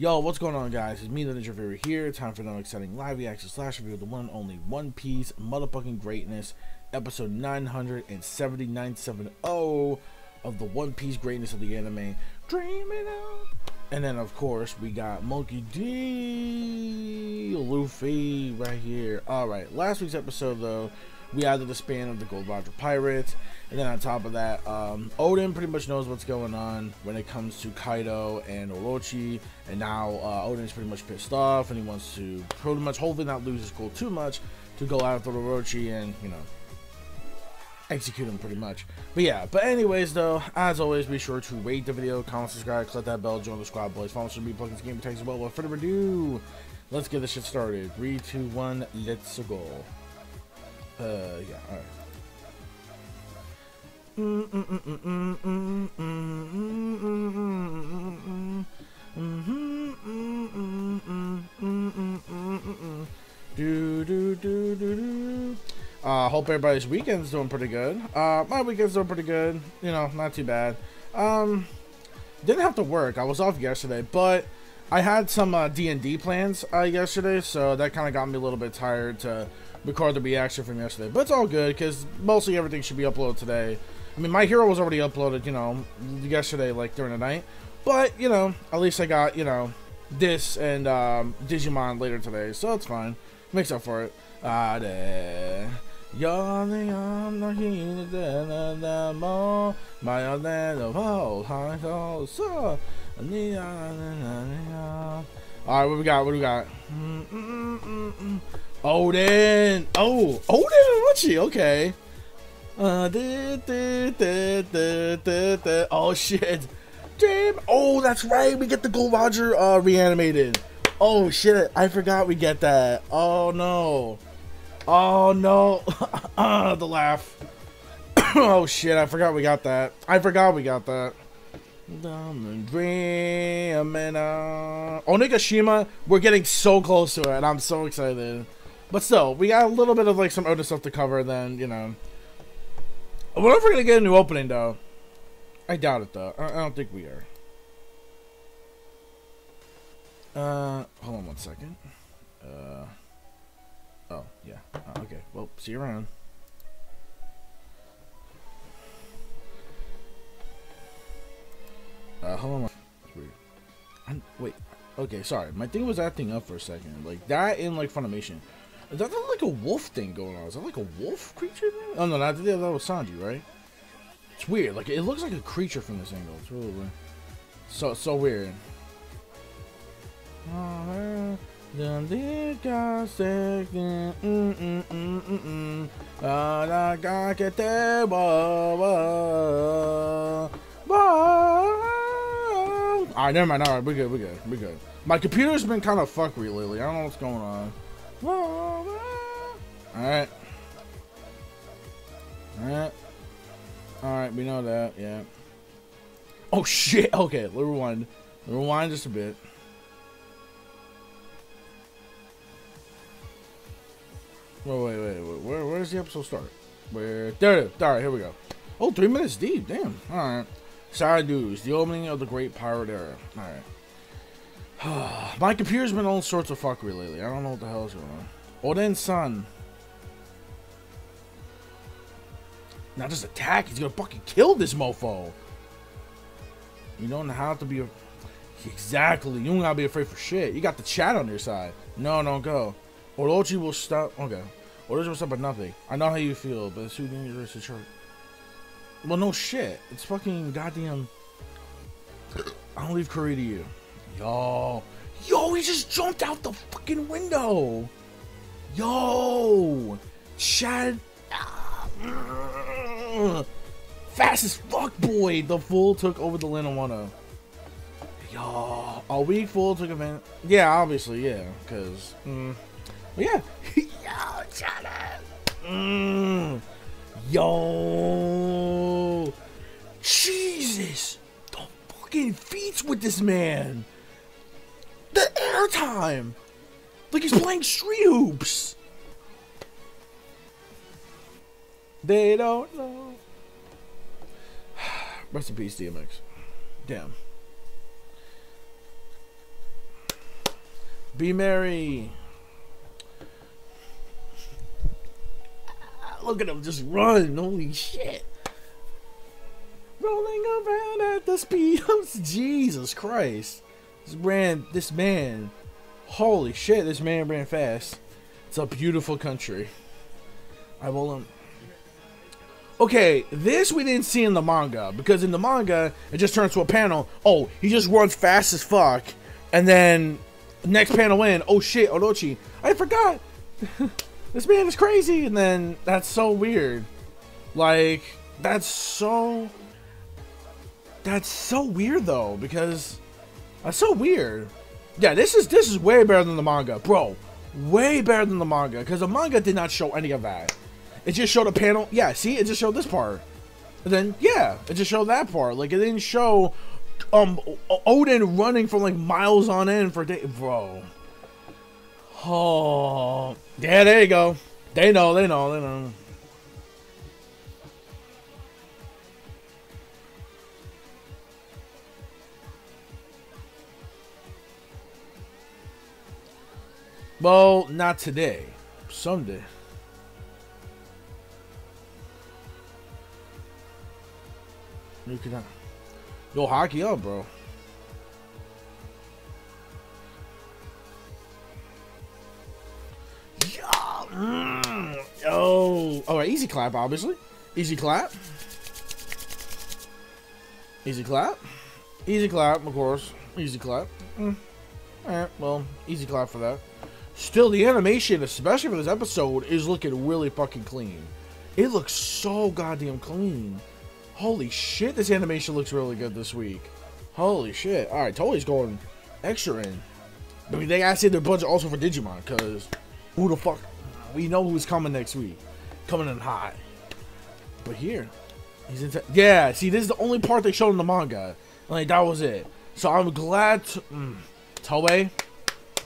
Yo, what's going on, guys? It's me, the Ninja Reviewer here. Time for another exciting live reaction slash review of the one and only One Piece motherfucking greatness, episode 97970 of the One Piece greatness of the anime. Dream it. And then, of course, we got Monkey D. Luffy right here. Alright, last week's episode, though, we added the span of the Gold Roger Pirates. And then on top of that, um, Oden pretty much knows what's going on when it comes to Kaido and Orochi. And now uh, is pretty much pissed off and he wants to pretty much hopefully not lose his cool too much to go after Orochi and, you know, execute him pretty much. But yeah, but anyways though, as always, be sure to rate the video, comment, subscribe, click that bell, join the squad boys, follow us on plugins, game tags as well. Without further ado, let's get this shit started. Three, two, one, let's go. Uh, yeah, alright. Uh, hope everybody's weekend's doing pretty good. Uh, my weekend's doing pretty good. You know, not too bad. Um, didn't have to work. I was off yesterday, but I had some uh, D&D plans uh, yesterday, so that kind of got me a little bit tired to the card that we asked from yesterday. But it's all good because mostly everything should be uploaded today. I mean, my hero was already uploaded, you know, yesterday, like during the night. But you know, at least I got you know this and um, Digimon later today, so it's fine. Makes up for it. Ah, Yawning, I'm not here the more. My land of old high so. Alright, what we got? What we got? Mm -mm -mm, mm, mm. Oden! Oh! Oden Orochi! Okay. Uh, Oh shit! Damn! Oh, that's right! We get the Gold Roger uh, reanimated! Oh shit! I forgot we get that! Oh no! Oh no! the laugh. oh shit, I forgot we got that. I forgot we got that. Onigashima, we're getting so close to it, and I'm so excited. But still, we got a little bit of like some other stuff to cover, then, you know. I wonder if we're gonna get a new opening though. I doubt it though. I, I don't think we are. Uh, hold on one second. Uh. Oh, yeah. Uh, okay. Well, see you around. Uh, hold on. weird. I'm, wait. Okay, sorry. My thing was acting up for a second. Like, that in, like, Funimation. Is that like a wolf thing going on? Is that like a wolf creature? Oh, no, that. That was Sanji, right? It's weird. Like, it looks like a creature from this angle. It's really weird. So, so weird. Alright, never mind. Alright, we're good. We're good. We're good. My computer's been kind of fuckery lately. I don't know what's going on. Alright. Alright. Alright, we know that. Yeah. Oh, shit. Okay, let's rewind. Rewind just a bit. Wait, wait, wait, wait. Where, where's the episode start? Where? There it is. All right, here we go. Oh, three minutes deep. Damn. All right. Sad news. The opening of the Great Pirate Era. All right. My computer's been all sorts of fuckery lately. I don't know what the hell is going on. Oden's son. Not just attack. He's gonna fucking kill this mofo. You don't have to be. Exactly. You don't gotta be afraid for shit. You got the chat on your side. No, don't go. Orochi will stop. Okay. Orochi will stop at nothing. I know how you feel, but it's too dangerous to try. Well, no shit. It's fucking goddamn. I'll leave Kuri to you. Yo. Yo, he just jumped out the fucking window. Yo. Chad. Fast as fuck, boy. The fool took over the Linawana. Yo. A weak fool took advantage. Yeah, obviously, yeah. Because. Mm, yeah. Yo, up. Mm. Yo. Jesus. The fucking feats with this man. The airtime. Like he's playing street hoops. They don't know. Rest in peace, DMX. Damn. Be merry. Look at him just run. Holy shit. Rolling around at the speed of Jesus Christ. This ran this man. Holy shit, this man ran fast. It's a beautiful country. I will um Okay, this we didn't see in the manga because in the manga it just turns to a panel. Oh, he just runs fast as fuck, and then next panel in. Oh shit, Orochi, I forgot. this man is crazy, and then that's so weird. Like that's so. That's so weird though because that's so weird. Yeah, this is this is way better than the manga, bro. Way better than the manga because the manga did not show any of that. It just showed a panel. Yeah, see, it just showed this part. And then yeah, it just showed that part. Like it didn't show um Oden running for like miles on end for day, bro. Oh, yeah, there you go. They know, they know, they know. Well, not today. Someday. You can, yo, haki up, bro. Yeah. Oh. All right. Easy clap, obviously. Easy clap. Easy clap. Easy clap, of course. Easy clap. Mm. Alright, well, easy clap for that. Still, the animation, especially for this episode, is looking really fucking clean. It looks so goddamn clean. Holy shit, this animation looks really good this week. Holy shit. Alright, Toei's going extra in. I mean, they gotta save their budget also for Digimon, because who the fuck? We know who's coming next week. Coming in hot. But here, he's in. Yeah, see, this is the only part they showed in the manga. Like, that was it. So I'm glad. To, mm, Toei,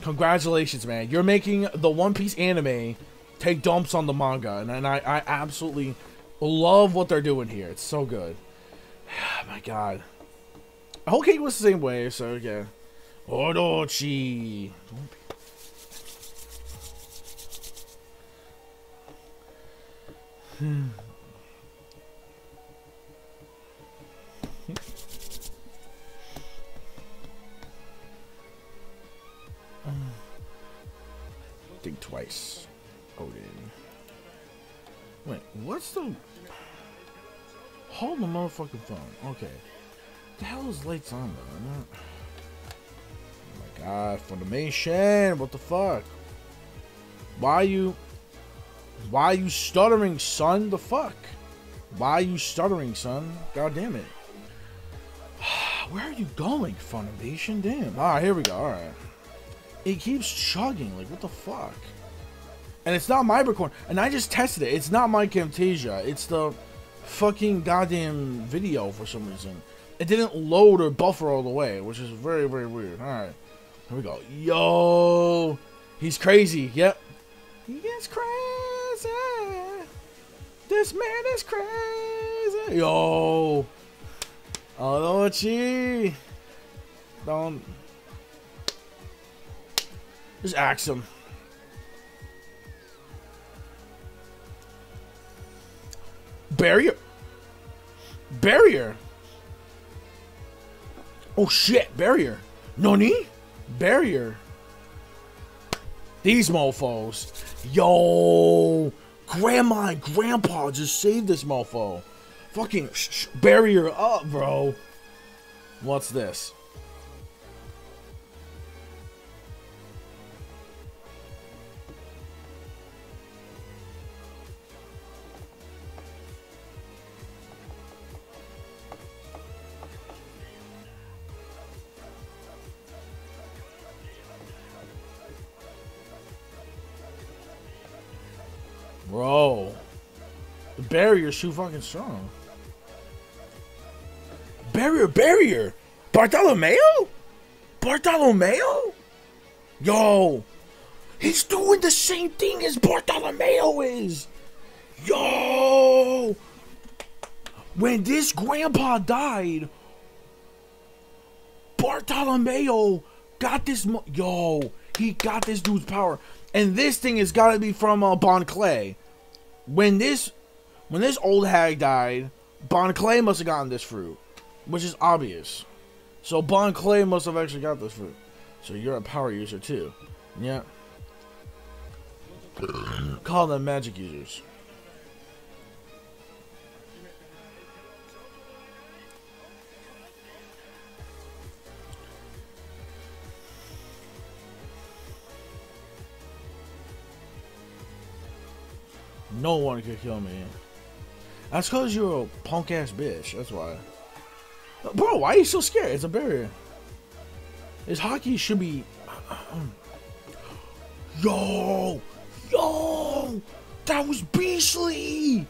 congratulations, man. You're making the One Piece anime take dumps on the manga, and, and I, I absolutely love what they're doing here. It's so good. my god. Whole Cake was the same way, so yeah. Orochi. Hmm. Think twice. Oden. Wait, what's the... Hold the motherfucking phone. Okay. The hell is lights on though? Oh my god, Funimation! What the fuck? Why you... Why you stuttering, son? The fuck? Why you stuttering, son? God damn it. Where are you going, Funimation? Damn. Alright, here we go. Alright. It keeps chugging. Like, what the fuck? And it's not my record. And I just tested it. It's not my Camtasia. It's the fucking goddamn video for some reason. It didn't load or buffer all the way, which is very, very weird. Alright. Here we go. Yo! He's crazy. Yep. He is crazy. This man is crazy. Yo! Orochi! Don't. Just axe him. Barrier. Barrier. Oh shit, barrier. Noni? Barrier. These mofos. Yo. Grandma and grandpa just saved this mofo. Fucking barrier up, bro. What's this? Barrier's too fucking strong. Barrier, barrier! Bartolomeo? Bartolomeo? Yo! He's doing the same thing as Bartolomeo is! Yo! When this grandpa died, Bartolomeo got this. yo, he got this dude's power. And this thing has got to be from uh, Bon Clay. When this, when this old hag died, Bon Clay must have gotten this fruit, which is obvious. So Bon Clay must have actually got this fruit. So you're a power user too. Yeah. Call them magic users. No one could kill me. That's because you're a punk ass bitch. That's why. Bro, why are you so scared? It's a barrier. His haki should be. Yo! Yo! That was beastly!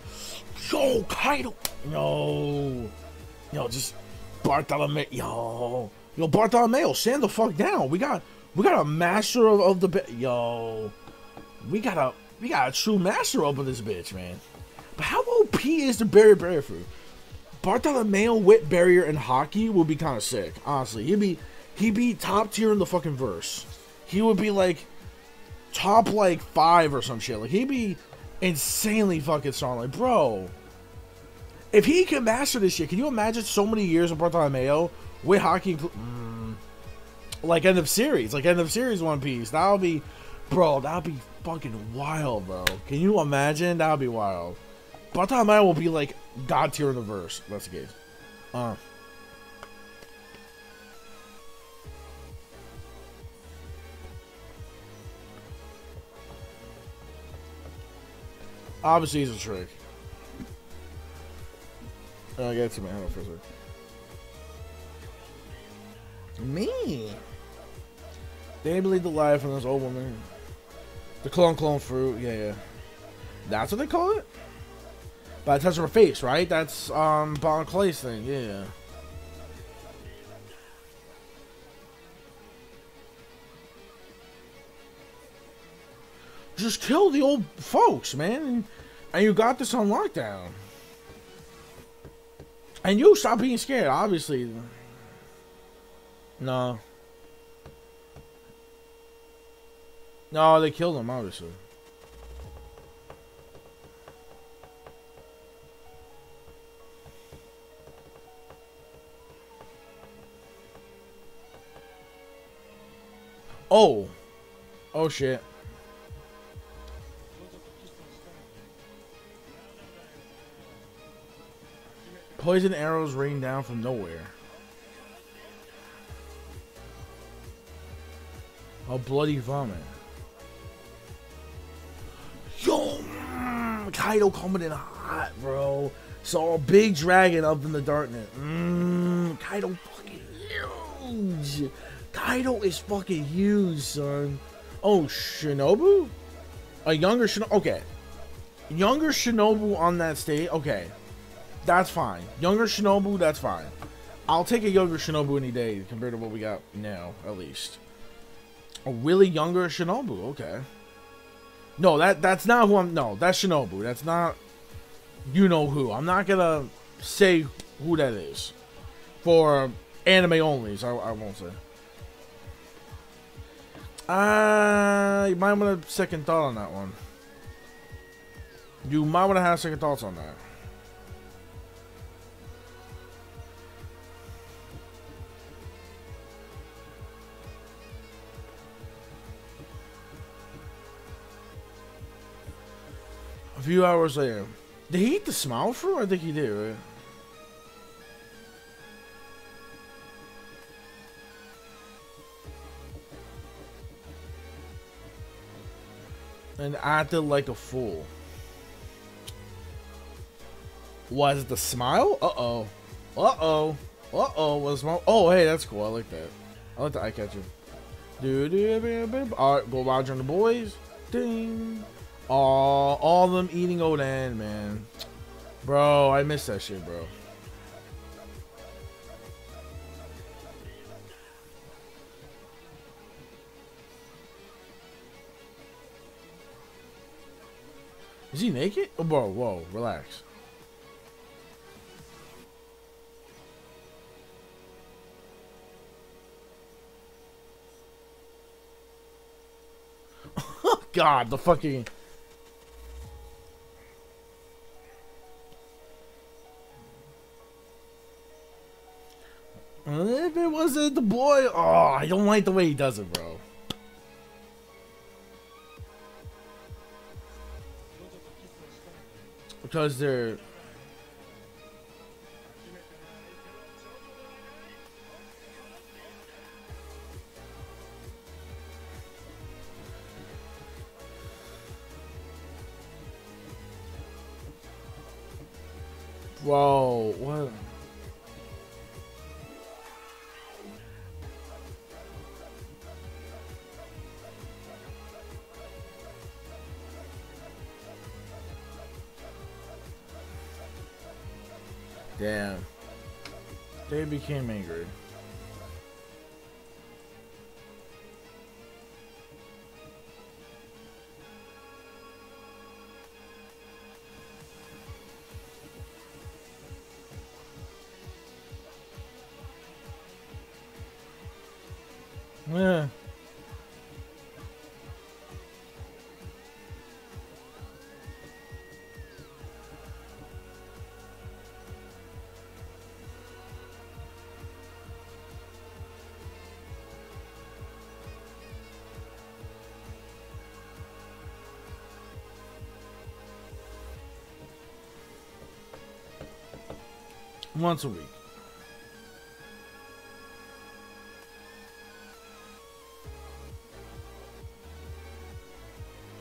Yo, Kaido! Yo! Yo, just Bartolomeo. Yo! Yo, Bartolomeo, stand the fuck down. We got we got a master of, of the yo. We got a we got a true master in this bitch, man. But how OP is the barrier barrier fruit? Bartolomeo with barrier and haki would be kind of sick. Honestly, he'd be he'd be top tier in the fucking verse. He would be like top like five or some shit. Like he'd be insanely fucking strong. Like, bro, if he can master this shit, can you imagine so many years of Bartolomeo with haki? Mm, like end of series, like end of series One Piece. That'll be, bro. That'll be fucking wild, bro. Can you imagine? That'll be wild. Bartolomeo will be like god tier in the verse. That's the case. Uh. Obviously, he's a trick. Oh, I got to my hand for a. Me. They believe the lie from this old woman. The clone clone fruit, yeah, yeah. That's what they call it? By the touch of her face, right? That's um Bon Clay's thing, yeah. Just kill the old folks, man. And, and you got this on lockdown. And you stop being scared, obviously. No. No, they killed him, obviously. Oh. Oh, shit. Poison arrows rain down from nowhere. A bloody vomit. Yo, mm, Kaido coming in hot, bro. Saw a big dragon up in the darkness. Mmm, Kaido fucking huge. Kaido is fucking huge, son. Oh, Shinobu? A younger Shinobu? Okay. Younger Shinobu on that stage? Okay. That's fine. Younger Shinobu, that's fine. I'll take a younger Shinobu any day compared to what we got now, at least. A really younger Shinobu, okay. No, that that's not who I'm. No, that's Shinobu. That's not. You know who. I'm not gonna say who that is. For anime only, so I, I won't say. Uh, you might want to second thought on that one. You might want to have second thoughts on that. A few hours later. Did he eat the smile fruit? I think he did, right? And acted like a fool. Was the smile? Uh-oh. Uh-oh. Uh-oh. Was my... Oh, hey, that's cool. I like that. I like the eye catcher. Do Alright, go watch on the boys. Ding. All, all of them eating Oden, man. Bro, I miss that shit, bro. Is he naked? Oh, bro, whoa, relax. god, the fucking. If it wasn't the boy, oh, I don't like the way he does it, bro. Because they're became angry. Yeah. Once a week.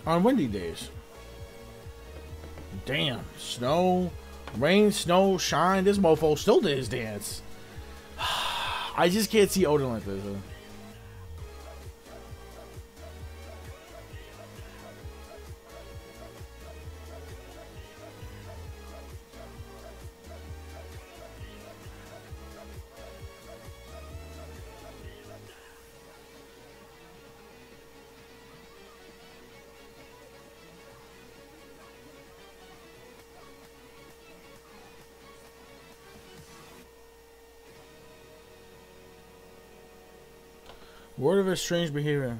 on windy days. Damn, snow, rain, snow, shine. This mofo still did his dance. I just can't see Oden like this. Huh? Word of a strange behavior.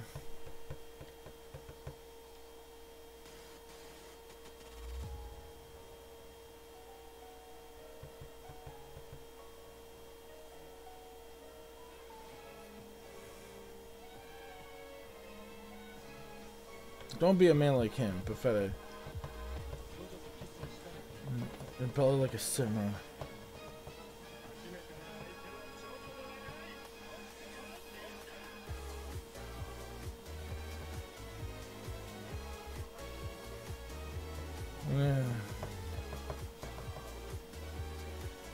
Don't be a man like him, pathetic. Mm, and probably like a sinner.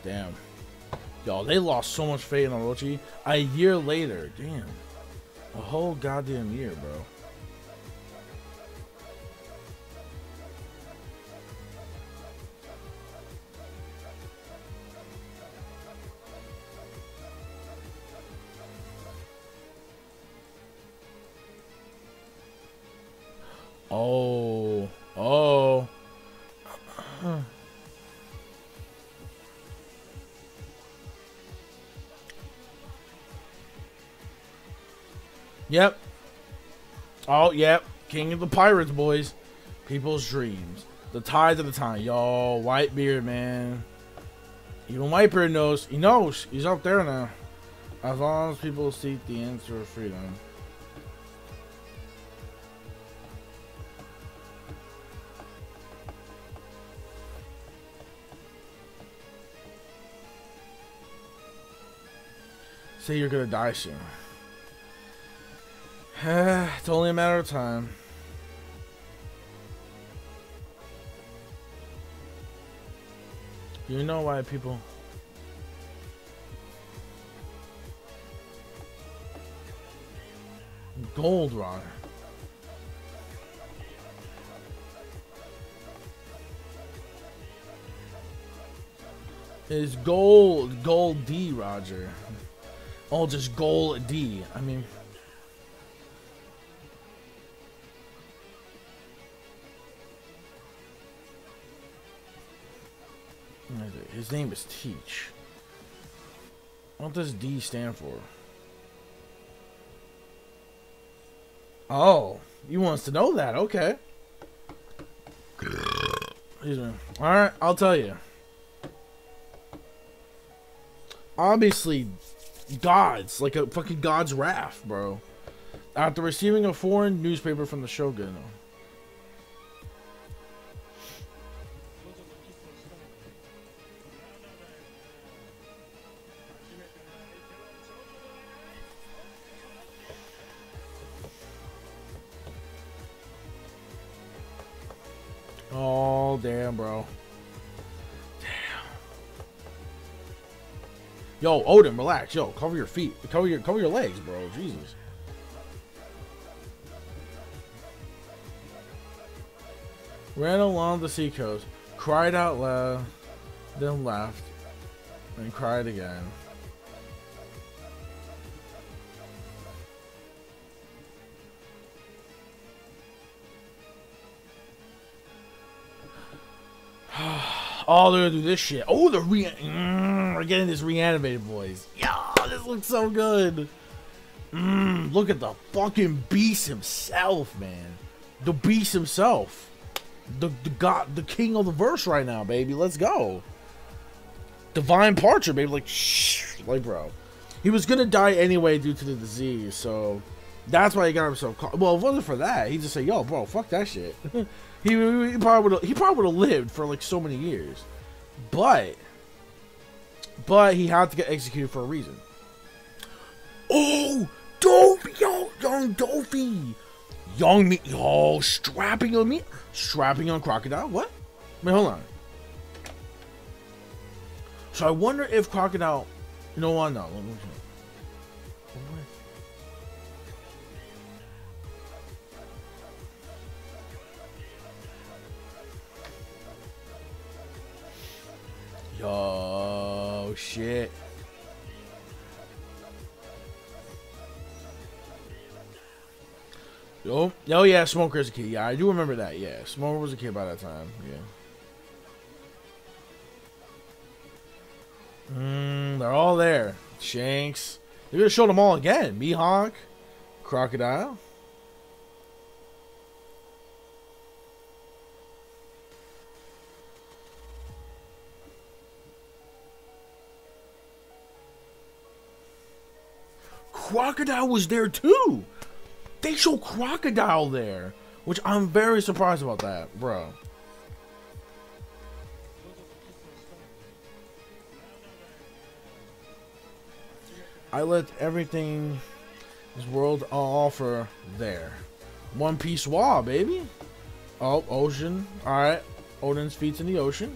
Damn. Yo, they lost so much faith in Orochi a year later. Damn. A whole goddamn year, bro. King of the Pirates, boys. People's dreams. The tides of the time. Yo, Whitebeard, man. Even Whitebeard knows. He knows. He's up there now. As long as people seek the answer of freedom. Say you're gonna die soon. it's only a matter of time. You know why people... Gold Rock. Is gold, gold D, Roger. Oh, just gold D. I mean... His name is Teach. What does D stand for? Oh. You wants to know that? Okay. Excuse me. All right, I'll tell you. Obviously, gods like a fucking god's wrath, bro. After receiving a foreign newspaper from the shogun. Yo, Oden, relax. Yo, cover your feet. Cover your cover your legs, bro. Jesus. Ran along the seacoast, cried out loud, then laughed, and cried again. oh, they're gonna do this shit. Oh, they're re mm, we're getting this reanimated voice. Yeah, this looks so good. Mm, look at the fucking beast himself, man. The beast himself. The the god, the king of the verse right now, baby. Let's go. Divine Parcher, baby. Like, shh, like, bro. He was gonna die anyway due to the disease, so that's why he got himself caught. Well, if it wasn't for that, he'd just say, "Yo, bro, fuck that shit." he, he probably he probably would have lived for like so many years, but but he had to get executed for a reason. Oh, Doffy, yo, young Doffy, young me, yo, strapping on me, strapping on crocodile. What? Wait, hold on. So I wonder if crocodile. You know what? No. Let Yo, shit. Oh, oh yeah, Smoker's a kid. Yeah, I do remember that. Yeah, Smoker was a kid by that time. Yeah. Mm, they're all there. Shanks. They're gonna show them all again. Mihawk, Crocodile. Crocodile was there too. They show Crocodile there, which I'm very surprised about that, bro. I let everything this world offer there. One Piece wall, baby. Oh, ocean. Alright. Oden's feet's in the ocean.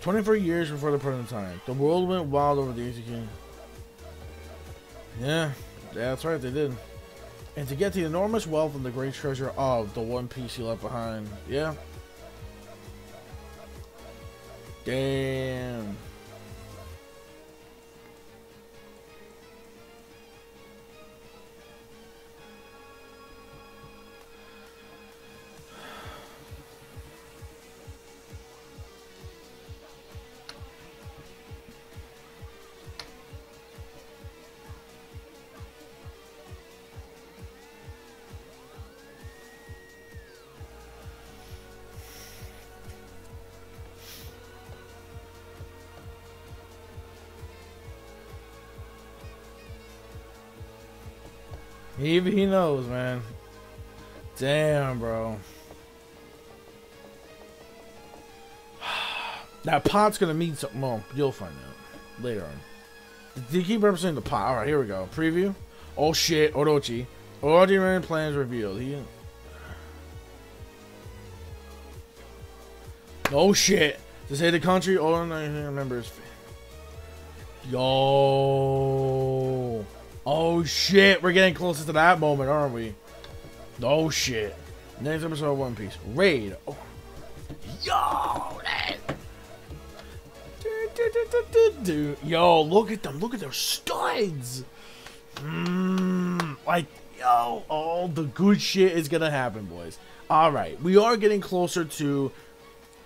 24 years before the present time. The world went wild over the Ancient King. Yeah, that's right, they did. And to get the enormous wealth and the great treasure of the one piece he left behind. Yeah. Damn. Even he knows, man. Damn, bro. That pot's gonna mean something. Well, you'll find out later on. You keep representing the pot? All right, here we go. Preview. Oh shit, Orochi. Orochi plans revealed. He. Oh shit. To say the country, all I remember is. Yo. Oh shit, we're getting closer to that moment, aren't we? Oh shit. Next episode of One Piece. Raid. Oh. Yo. Yo, look at them. Look at their studs. Mmm. Like, yo, all the good shit is gonna happen, boys. Alright, we are getting closer to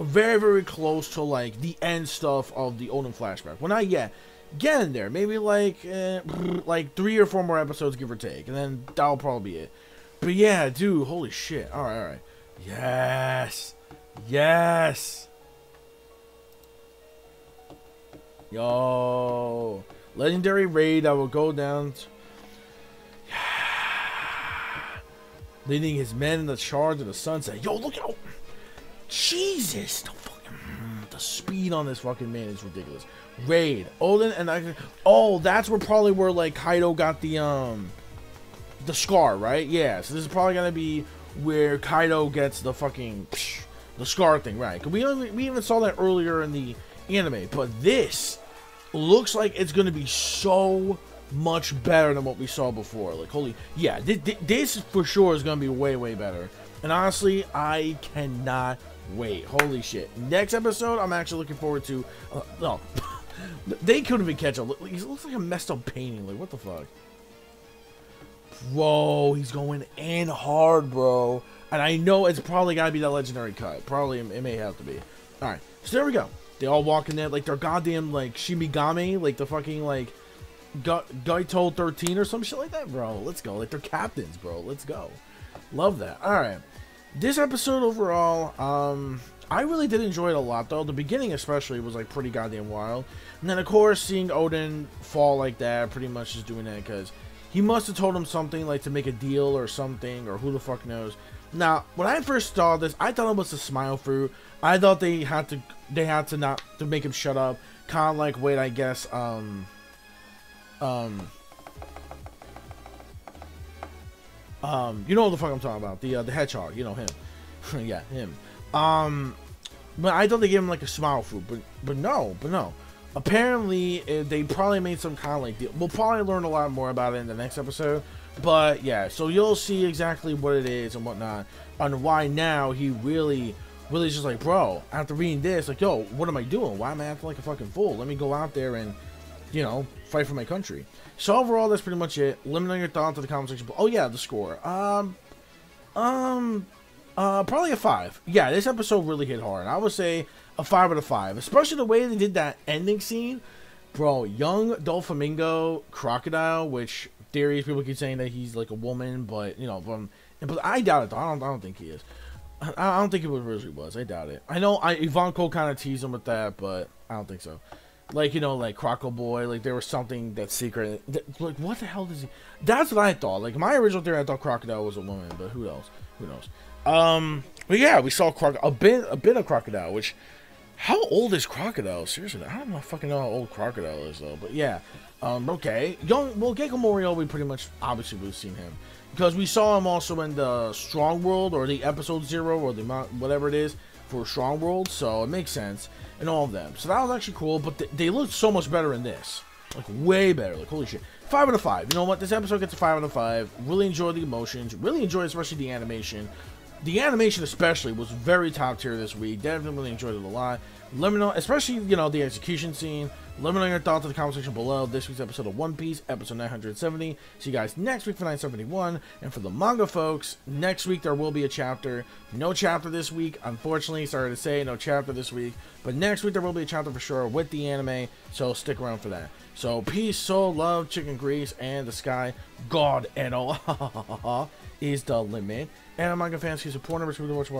very, very close to like the end stuff of the Oden flashback. Well, not yet Get in there. Maybe like uh, like three or four more episodes, give or take, and then that'll probably be it. But yeah, dude, holy shit. All right, all right. Yes, yes. Yo, legendary raid. I will go down. To... Leading his men in the charge of the sunset. Yo, look out! Jesus, the speed on this fucking man is ridiculous. Raid, Oden, and I. Oh, that's where probably where like Kaido got the um, the scar, right? Yeah. So this is probably gonna be where Kaido gets the fucking psh, the scar thing, right? We we even saw that earlier in the anime, but this looks like it's gonna be so much better than what we saw before. Like, holy, yeah, th th this for sure is gonna be way way better. And honestly, I cannot wait. Holy shit! Next episode, I'm actually looking forward to. Uh, no, they couldn't even catch a. He looks like a messed up painting. Like, what the fuck? Bro, he's going in hard, bro. And I know it's probably got to be that legendary cut. Probably it may have to be. All right, so there we go. They all walk in there like they're goddamn like Shinigami, like the fucking like Gotei 13 or some shit like that, bro. Let's go. Like they're captains, bro. Let's go. Love that. All right. This episode overall, um, I really did enjoy it a lot though. The beginning especially was like pretty goddamn wild. And then of course seeing Oden fall like that, pretty much just doing that because he must have told him something like to make a deal or something or who the fuck knows. Now, when I first saw this, I thought it was a smile fruit. I thought they had to they had to not to make him shut up. Kind of like wait, I guess um um um you know what the fuck I'm talking about. The uh, the hedgehog, you know him. yeah, him. Um but I thought they gave him like a smile fruit, but but no, but no. Apparently, uh, they probably made some kind of like deal. We'll probably learn a lot more about it in the next episode. But yeah, so you'll see exactly what it is and whatnot, and why now he really, really just like, bro, after reading this, like, yo, what am I doing? Why am I acting like a fucking fool? Let me go out there and, you know, fight for my country. So overall, that's pretty much it. Let me know your thoughts in the comment section. Oh yeah, the score. Um, um, uh, probably a five. Yeah, this episode really hit hard. I would say a five out of five, especially the way they did that ending scene. Bro, young Doflamingo crocodile, which theories people keep saying that he's like a woman, but you know, from but I doubt it. Though. I don't. I don't think he is. I, don't think it was really was. I doubt it. I know I Ivankov kind of teased him with that, but I don't think so. Like you know, like Croco Boy, like there was something that's secret. Like what the hell does he? That's what I thought. Like my original theory, I thought Crocodile was a woman, but who knows? Who knows? Um, but yeah, we saw Croc a bit a bit of Crocodile, which how old is Crocodile? Seriously, I don't know fucking know how old Crocodile is though. But yeah, um, okay. Young, well, Gecko Moria, we pretty much obviously we've seen him because we saw him also in the Strong World or the Episode Zero or the whatever it is for Strong World, so it makes sense in all of them. So that was actually cool, but th they looked so much better in this, like way better. Like holy shit, five out of five. You know what? This episode gets a five out of five. Really enjoy the emotions. Really enjoy especially the animation. The animation especially was very top tier this week. Definitely enjoyed it a lot. Let me know, especially you know the execution scene. Let me know your thoughts in the comment section below. This week's episode of One Piece, episode 970. See you guys next week for 971. And for the manga folks, next week there will be a chapter. No chapter this week, unfortunately. Sorry to say, no chapter this week. But next week there will be a chapter for sure with the anime. So stick around for that. So peace, soul, love, chicken grease, and the sky. God and all is the limit. And I'm manga fans, keep supporting us. Really watch